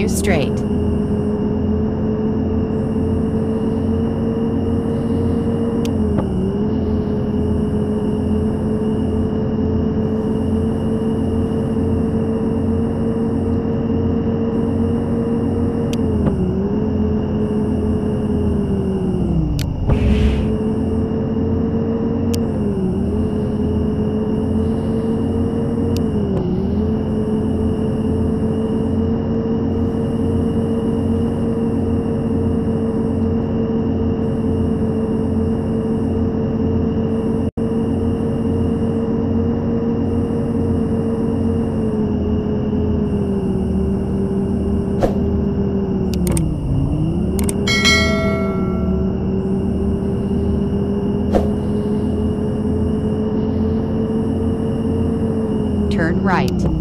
you straight. Turn right.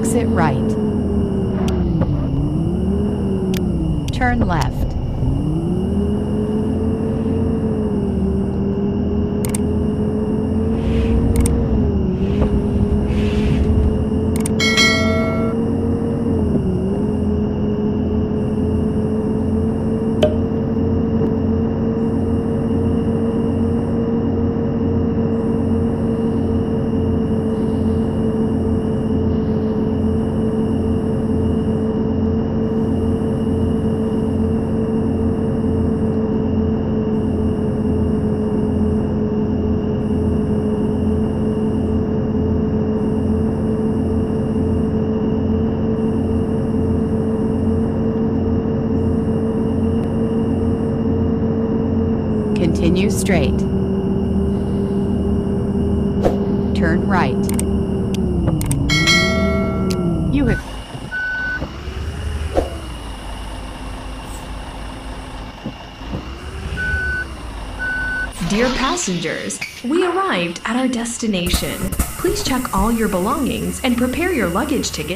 Exit right. Turn left. Continue straight. Turn right. You have Dear passengers, we arrived at our destination. Please check all your belongings and prepare your luggage ticket.